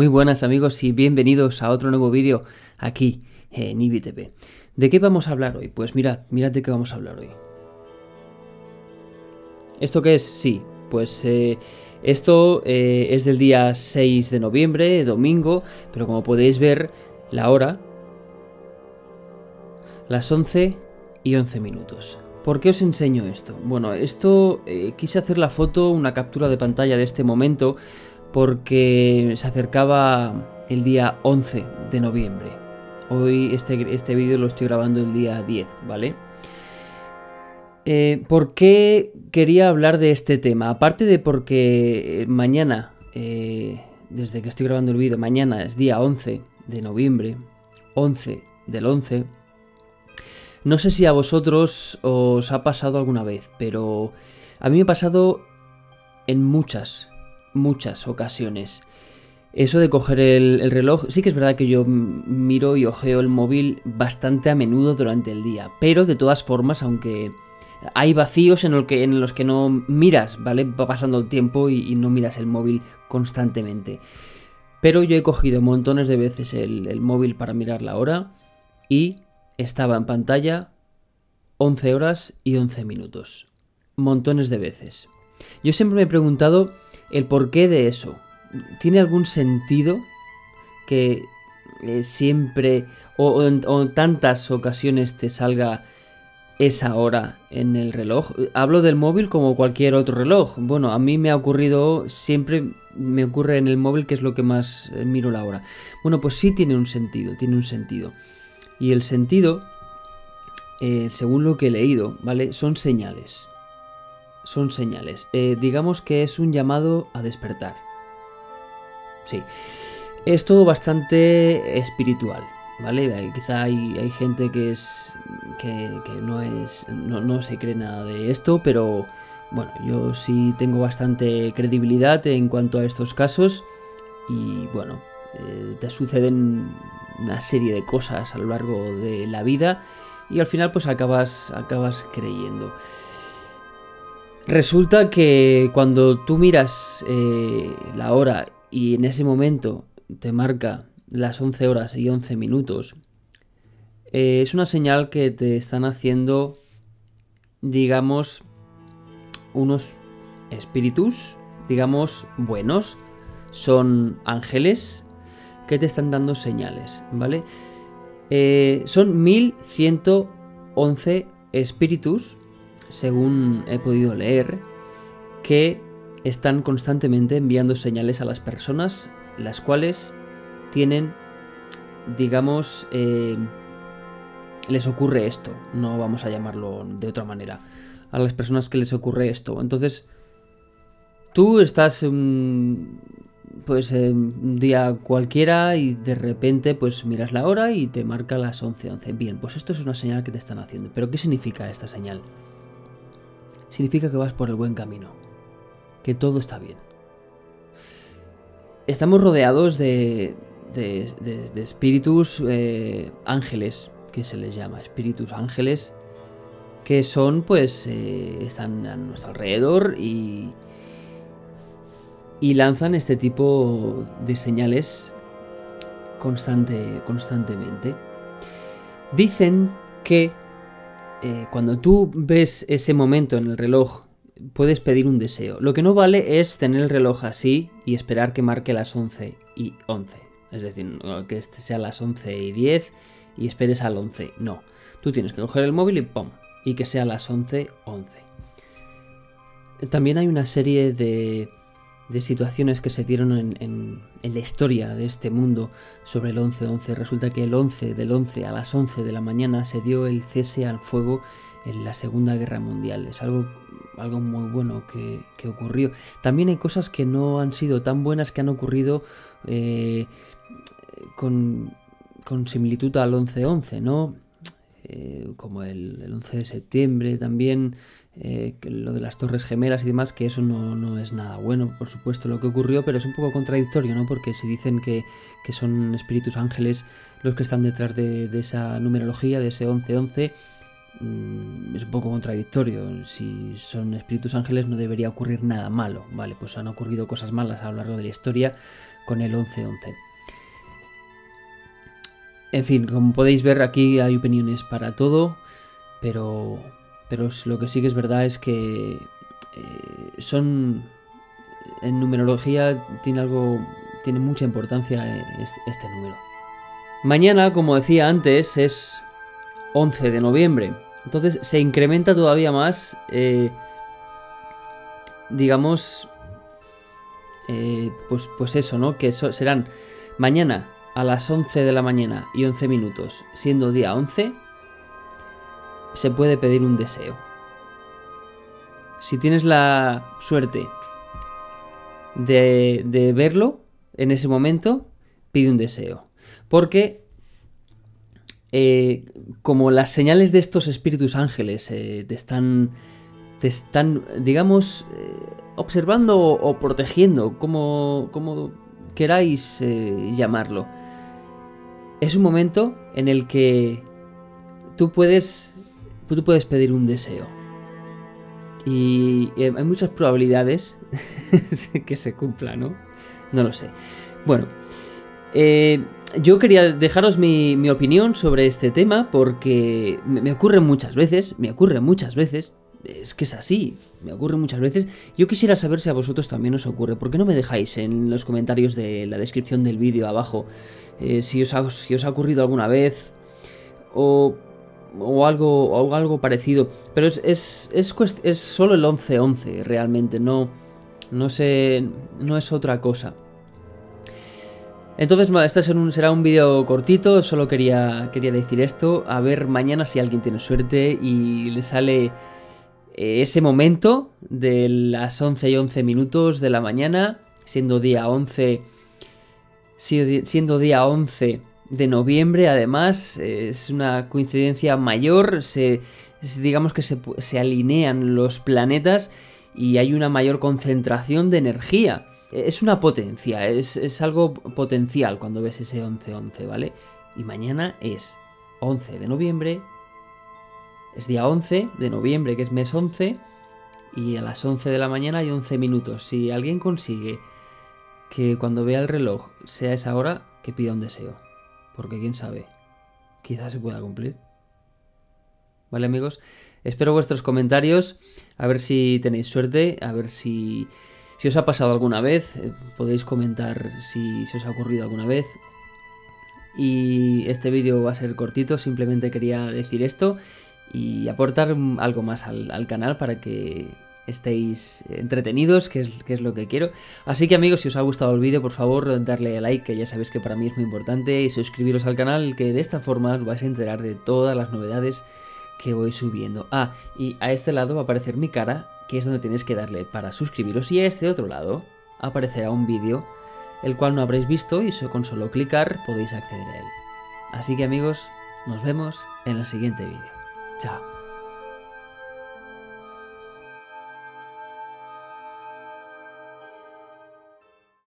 Muy buenas amigos y bienvenidos a otro nuevo vídeo aquí en IBTV. ¿De qué vamos a hablar hoy? Pues mirad, mirad de qué vamos a hablar hoy. ¿Esto qué es? Sí, pues eh, esto eh, es del día 6 de noviembre, domingo, pero como podéis ver, la hora, las 11 y 11 minutos. ¿Por qué os enseño esto? Bueno, esto eh, quise hacer la foto, una captura de pantalla de este momento, porque se acercaba el día 11 de noviembre. Hoy este, este vídeo lo estoy grabando el día 10, ¿vale? Eh, ¿Por qué quería hablar de este tema? Aparte de porque mañana, eh, desde que estoy grabando el vídeo, mañana es día 11 de noviembre, 11 del 11. No sé si a vosotros os ha pasado alguna vez, pero a mí me ha pasado en muchas, muchas ocasiones. Eso de coger el, reloj, sí que es verdad que yo miro y ojeo el móvil bastante a menudo durante el día, pero de todas formas, aunque hay vacíos en, los que no miras, ¿vale? Va pasando el tiempo y, no miras el móvil constantemente. Pero yo he cogido montones de veces el, el móvil para mirar la hora y estaba en pantalla 11 horas y 11 minutos. Montones de veces. Yo siempre me he preguntado el porqué de eso. ¿Tiene algún sentido que eh, siempre o, en tantas ocasiones te salga esa hora en el reloj? Hablo del móvil como cualquier otro reloj. Bueno, a mí me ha ocurrido, siempre me ocurre en el móvil que es lo que más eh, miro la hora. Bueno, pues sí tiene un sentido, tiene un sentido. Y el sentido, eh, según lo que he leído, ¿vale? Son señales son señales. Eh, digamos que es un llamado a despertar. Sí. Es todo bastante espiritual, ¿vale? Quizá hay, gente que es. que, no es. No, se cree nada de esto, pero. Bueno, yo sí tengo bastante credibilidad en cuanto a estos casos. Y bueno, eh, te suceden una serie de cosas a lo largo de la vida. Y al final, pues acabas. acabas creyendo. Resulta que cuando tú miras eh, la hora y en ese momento te marca las 11 horas y 11 minutos, eh, es una señal que te están haciendo, digamos, unos espíritus, digamos, buenos. Son ángeles que te están dando señales, ¿vale? Eh, son 1111 espíritus según he podido leer, que están constantemente enviando señales a las personas, las cuales tienen, digamos, eh, les ocurre esto, no vamos a llamarlo de otra manera, a las personas que les ocurre esto. Entonces, tú estás pues un día cualquiera y de repente pues miras la hora y te marca las 11:11. Bien, pues esto es una señal que te están haciendo. Pero ¿qué significa esta señal? Significa que vas por el buen camino, que todo está bien. Estamos rodeados de, de, espíritus eh, ángeles, que se les llama, espíritus ángeles, que son, pues, eh, están a nuestro alrededor y, y lanzan este tipo de señales constante, constantemente. Dicen que eh, cuando tú ves ese momento en el reloj, puedes pedir un deseo. Lo que no vale es tener el reloj así y esperar que marque las 11 y 11. Es decir, que este sea las 11 y 10 y esperes al 11. No. Tú tienes que coger el móvil y ¡pum! Y que sea las 11, 11. También hay una serie de de situaciones que se dieron en, la historia de este mundo sobre el 11-11. Resulta que el 11 del 11 a las 11 de la mañana se dio el cese al fuego en la Segunda Guerra Mundial. Es algo, muy bueno que, ocurrió. También hay cosas que no han sido tan buenas que han ocurrido eh, con, similitud al 11-11, ¿no? Eh, como el, el 11 de septiembre también eh, lo de las torres gemelas y demás, que eso no, es nada bueno, por supuesto, lo que ocurrió, pero es un poco contradictorio, ¿no? Porque si dicen que, son espíritus ángeles los que están detrás de, esa numerología, de ese 1111, mm, es un poco contradictorio. Si son espíritus ángeles no debería ocurrir nada malo, ¿vale? Pues han ocurrido cosas malas a lo largo de la historia, con el 1111. En fin, como podéis ver aquí hay opiniones para todo, pero, pero lo que sí que es verdad es que eh, son en numerología tiene algo tiene mucha importancia este, este número. Mañana, como decía antes, es 11 de noviembre. Entonces se incrementa todavía más, eh, digamos, eh, pues, pues eso, ¿no? Que serán mañana a las 11 de la mañana y 11 minutos, siendo día 11, se puede pedir un deseo. Si tienes la suerte de, de verlo en ese momento, pide un deseo. Porque eh, como las señales de estos espíritus ángeles eh, te están, te están, digamos, eh, observando o, protegiendo, como, como queráis llamarlo, es un momento en el que tú puedes, tú puedes pedir un deseo. Y hay muchas probabilidades que se cumpla, ¿no? No lo sé. Bueno, eh, yo quería dejaros mi, opinión sobre este tema porque me, ocurre muchas veces, me ocurre muchas veces, es que es así, me ocurre muchas veces. Yo quisiera saber si a vosotros también os ocurre. ¿Por qué no me dejáis en los comentarios de la descripción del vídeo abajo eh, si, os ha, si, os ha, ocurrido alguna vez o, o, algo, algo parecido? Pero es, es, es, solo el 11-11 realmente, no, no, sé, no es otra cosa. Entonces, este será un vídeo cortito, solo quería, quería decir esto. A ver mañana si alguien tiene suerte y le sale ese momento de las 11 y 11 minutos de la mañana, siendo día 11, siendo día 11 de noviembre, además, es una coincidencia mayor, se, digamos que se, se alinean los planetas y hay una mayor concentración de energía es una potencia, es, algo potencial cuando ves ese 11-11, ¿vale? Y mañana es 11 de noviembre, es día 11 de noviembre, que es mes 11, y a las 11 de la mañana hay 11 minutos. Si alguien consigue que cuando vea el reloj sea esa hora, que pida un deseo. Porque quién sabe, quizás se pueda cumplir. ¿Vale amigos? Espero vuestros comentarios, a ver si tenéis suerte, a ver si si os ha pasado alguna vez, eh, podéis comentar si se os ha ocurrido alguna vez. Y este vídeo va a ser cortito, simplemente quería decir esto y aportar algo más al, canal para que estéis entretenidos, que es, lo que quiero. Así que amigos, si os ha gustado el vídeo, por favor, darle like, que ya sabéis que para mí es muy importante, y suscribiros al canal, que de esta forma os vais a enterar de todas las novedades que voy subiendo. Ah, y a este lado va a aparecer mi cara que es donde tenéis que darle para suscribiros y a este otro lado aparecerá un vídeo el cual no habréis visto y con solo clicar podéis acceder a él. Así que amigos, nos vemos en el siguiente vídeo. 家